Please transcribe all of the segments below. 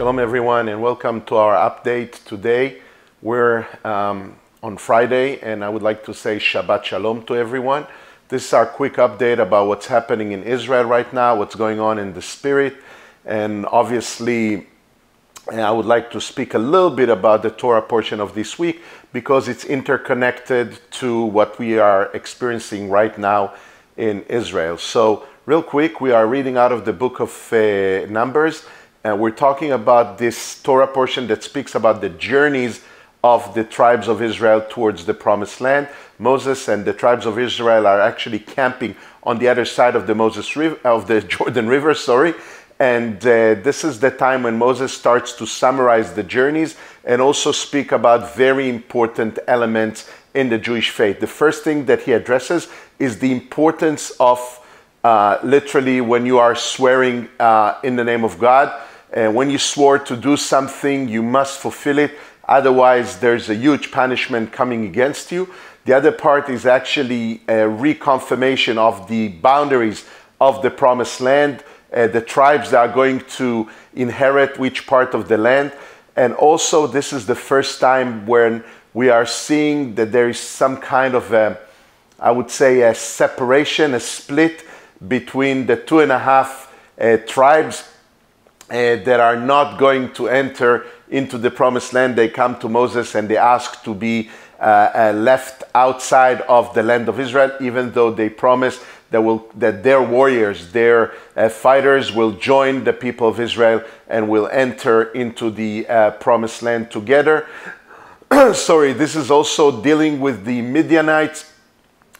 Shalom, everyone, and welcome to our update today. We're um, on Friday, and I would like to say Shabbat Shalom to everyone. This is our quick update about what's happening in Israel right now, what's going on in the spirit, and obviously, I would like to speak a little bit about the Torah portion of this week because it's interconnected to what we are experiencing right now in Israel. So, real quick, we are reading out of the book of uh, Numbers and we're talking about this Torah portion that speaks about the journeys of the tribes of Israel towards the promised land. Moses and the tribes of Israel are actually camping on the other side of the Moses River, of the Jordan River, sorry. And uh, this is the time when Moses starts to summarize the journeys and also speak about very important elements in the Jewish faith. The first thing that he addresses is the importance of uh, literally when you are swearing uh, in the name of God and when you swore to do something, you must fulfill it. Otherwise, there's a huge punishment coming against you. The other part is actually a reconfirmation of the boundaries of the promised land, uh, the tribes that are going to inherit which part of the land. And also, this is the first time when we are seeing that there is some kind of a, I would say, a separation, a split between the two and a half uh, tribes that are not going to enter into the promised land, they come to Moses and they ask to be uh, uh, left outside of the land of Israel, even though they promise that, will, that their warriors, their uh, fighters, will join the people of Israel and will enter into the uh, promised land together. Sorry, this is also dealing with the Midianites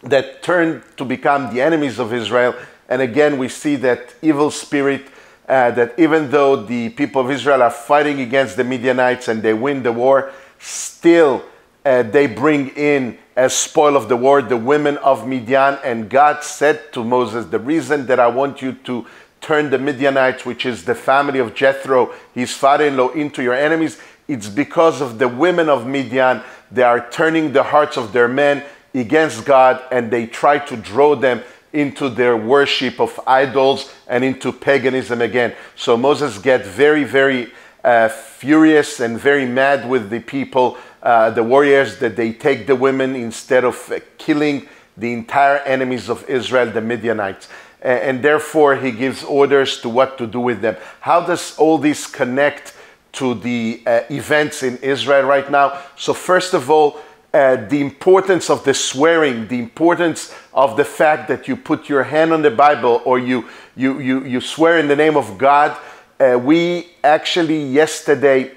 that turned to become the enemies of Israel. And again, we see that evil spirit uh, that even though the people of Israel are fighting against the Midianites and they win the war, still uh, they bring in as spoil of the war the women of Midian. And God said to Moses, The reason that I want you to turn the Midianites, which is the family of Jethro, his father in law, into your enemies, it's because of the women of Midian. They are turning the hearts of their men against God and they try to draw them into their worship of idols and into paganism again. So Moses gets very, very uh, furious and very mad with the people, uh, the warriors, that they take the women instead of uh, killing the entire enemies of Israel, the Midianites. And therefore, he gives orders to what to do with them. How does all this connect to the uh, events in Israel right now? So, first of all, uh, the importance of the swearing, the importance of the fact that you put your hand on the Bible or you, you, you, you swear in the name of God. Uh, we actually yesterday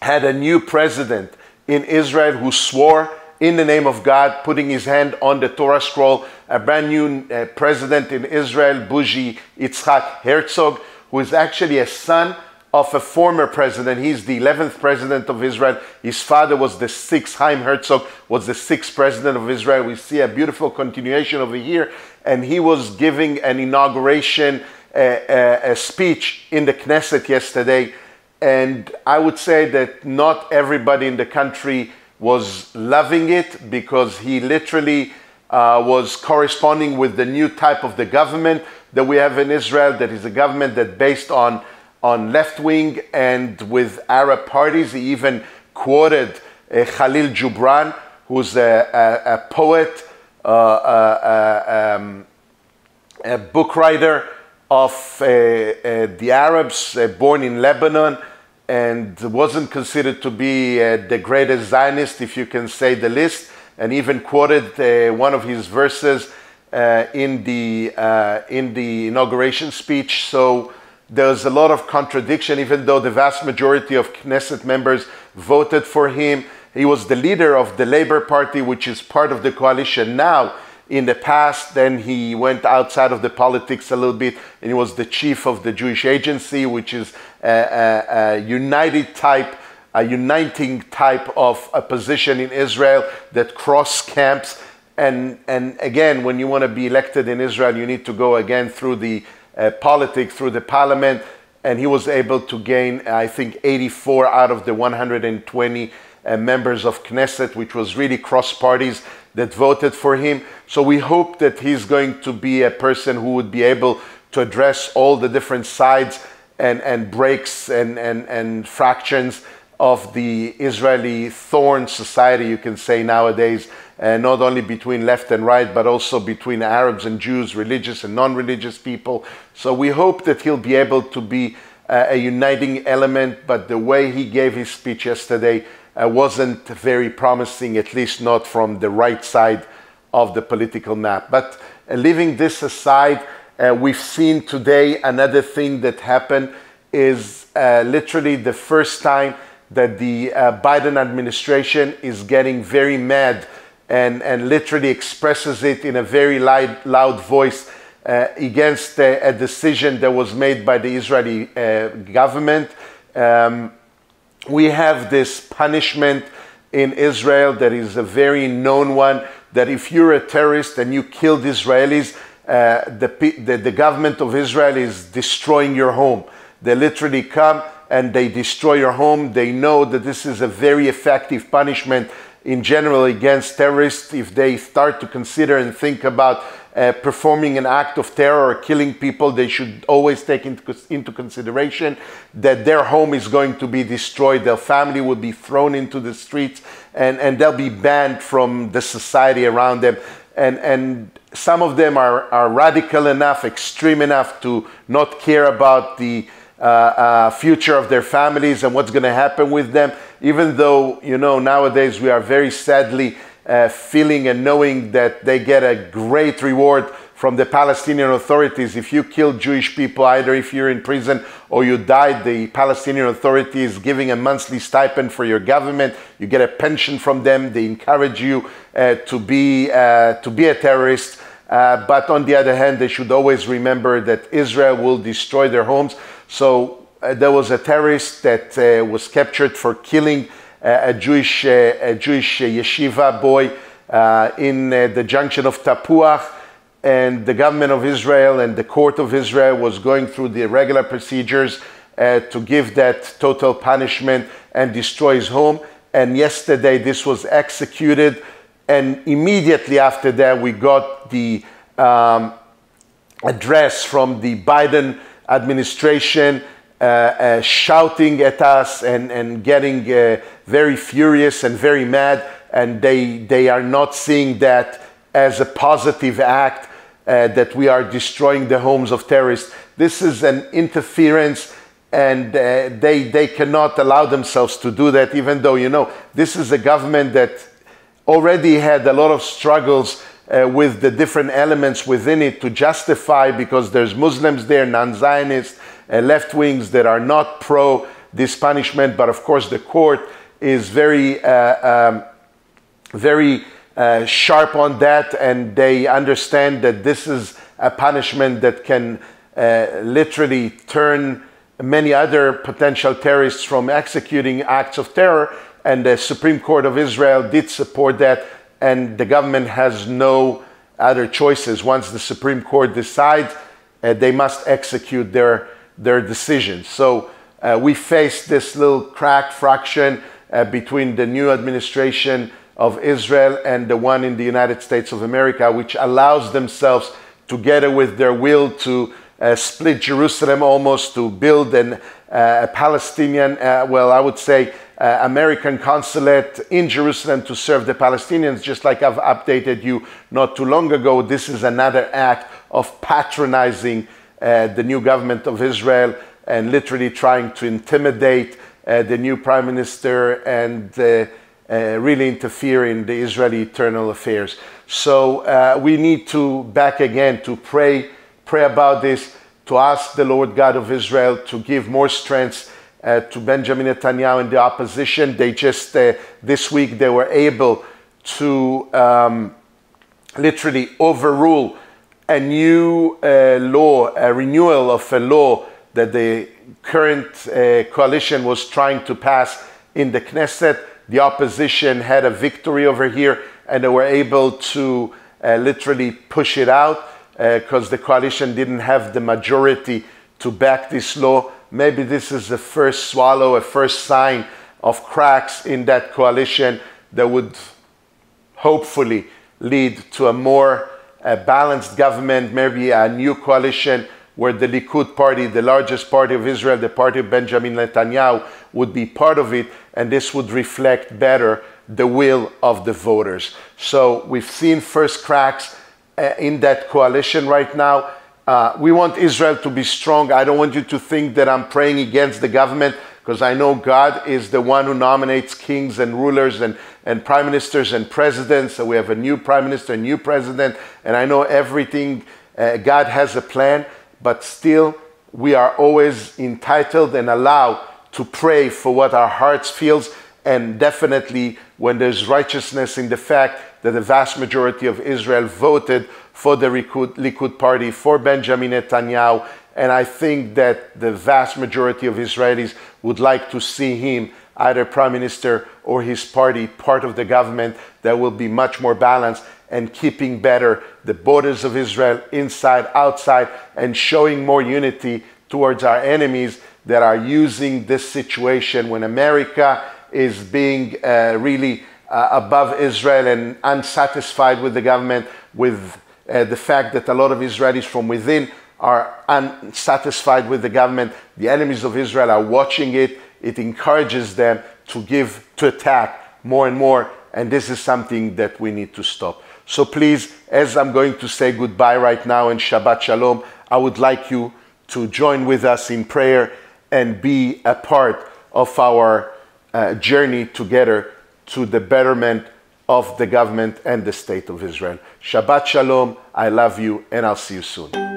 had a new president in Israel who swore in the name of God, putting his hand on the Torah scroll. A brand new uh, president in Israel, Buji Yitzhak Herzog, who is actually a son of a former president. He's the 11th president of Israel. His father was the sixth, Chaim Herzog was the sixth president of Israel. We see a beautiful continuation over here. And he was giving an inauguration uh, uh, a speech in the Knesset yesterday. And I would say that not everybody in the country was loving it because he literally uh, was corresponding with the new type of the government that we have in Israel, that is a government that based on on left wing and with Arab parties. He even quoted uh, Khalil Gibran, who's a, a, a poet, uh, uh, um, a book writer of uh, uh, the Arabs, uh, born in Lebanon, and wasn't considered to be the greatest Zionist, if you can say the least, and even quoted one of his verses in the in the inauguration speech. So there's a lot of contradiction, even though the vast majority of Knesset members voted for him. He was the leader of the Labour Party, which is part of the coalition now. In the past, then he went outside of the politics a little bit and he was the chief of the Jewish Agency, which is a, a, a united type, a uniting type of a position in Israel that cross camps. And, and again, when you want to be elected in Israel, you need to go again through the politics through the parliament, and he was able to gain, I think, 84 out of the 120 uh, members of Knesset, which was really cross parties that voted for him. So we hope that he's going to be a person who would be able to address all the different sides and, and breaks and, and, and fractions of the Israeli thorn society, you can say nowadays, uh, not only between left and right, but also between Arabs and Jews, religious and non religious people. So we hope that he'll be able to be uh, a uniting element, but the way he gave his speech yesterday uh, wasn't very promising, at least not from the right side of the political map. But uh, leaving this aside, uh, we've seen today another thing that happened is uh, literally the first time that the Biden administration is getting very mad and, and literally expresses it in a very loud, loud voice uh, against uh, a decision that was made by the Israeli uh, government. Um, we have this punishment in Israel that is a very known one that if you're a terrorist and you killed Israelis, uh, the, the, the government of Israel is destroying your home. They literally come and they destroy your home. They know that this is a very effective punishment in general against terrorists if they start to consider and think about uh, performing an act of terror or killing people, they should always take into, into consideration that their home is going to be destroyed, their family will be thrown into the streets, and, and they'll be banned from the society around them. And, and some of them are, are radical enough, extreme enough to not care about the uh, uh, future of their families and what's going to happen with them. Even though, you know, nowadays we are very sadly uh, feeling and knowing that they get a great reward from the Palestinian authorities. If you kill Jewish people, either if you're in prison or you died, the Palestinian authority is giving a monthly stipend for your government. You get a pension from them. They encourage you uh, to, be, uh, to be a terrorist. Uh, but on the other hand, they should always remember that Israel will destroy their homes. So uh, there was a terrorist that uh, was captured for killing a Jewish, a Jewish yeshiva boy uh, in uh, the junction of Tapuach. And the government of Israel and the court of Israel was going through the regular procedures uh, to give that total punishment and destroy his home. And yesterday, this was executed. And immediately after that, we got the um, address from the Biden administration uh, uh, shouting at us and, and getting uh, very furious and very mad, and they, they are not seeing that as a positive act that we are destroying the homes of terrorists. This is an interference and uh, they, they cannot allow themselves to do that, even though, you know, this is a government that already had a lot of struggles uh, with the different elements within it to justify because there's Muslims there, non Zionists, uh, left wings that are not pro this punishment, but of course the court is very, uh, um, very uh, sharp on that, and they understand that this is a punishment that can uh, literally turn many other potential terrorists from executing acts of terror. And the Supreme Court of Israel did support that, and the government has no other choices. Once the Supreme Court decides, uh, they must execute their their decisions. So uh, we face this little crack fraction uh, between the new administration of Israel and the one in the United States of America, which allows themselves, together with their will, to uh, split Jerusalem almost to build an, uh, a Palestinian, uh, well, I would say, uh, American consulate in Jerusalem to serve the Palestinians, just like I've updated you not too long ago. This is another act of patronizing uh, the new government of Israel and literally trying to intimidate uh, the new prime minister and uh, uh really interfere in the Israeli internal affairs. So uh, we need to back again to pray, pray about this, to ask the Lord God of Israel to give more strength uh, to Benjamin Netanyahu and the opposition. They just this week they were able to um, literally overrule a new uh, law, a renewal of a law that the current uh, coalition was trying to pass in the Knesset. The opposition had a victory over here and they were able to uh, literally push it out because uh, the coalition didn't have the majority to back this law. Maybe this is the first swallow, a first sign of cracks in that coalition that would hopefully lead to a more balanced government, maybe a new coalition where the Likud party, the largest party of Israel, the party of Benjamin Netanyahu, would be part of it, and this would reflect better the will of the voters. So we've seen first cracks uh, in that coalition right now. Uh, we want Israel to be strong. I don't want you to think that I'm praying against the government because I know God is the one who nominates kings and rulers and, and prime ministers and presidents. So we have a new prime minister, a new president, and I know everything. Uh, God has a plan, but still, we are always entitled and allowed to pray for what our hearts feels, and definitely when there's righteousness in the fact that the vast majority of Israel voted for the Likud, party, for Benjamin Netanyahu, and I think that the vast majority of Israelis would like to see him, either prime minister or his party, part of the government that will be much more balanced and keeping better the borders of Israel inside, outside, and showing more unity towards our enemies that are using this situation when America is being uh, really uh, above Israel and unsatisfied with the government, with uh, the fact that a lot of Israelis from within are unsatisfied with the government. The enemies of Israel are watching it. It encourages them to give, to attack more and more. And this is something that we need to stop. So please, as I'm going to say goodbye right now and Shabbat Shalom, I would like you to join with us in prayer and be a part of our uh, journey together to the betterment of the government and the state of Israel. Shabbat Shalom. I love you and I'll see you soon.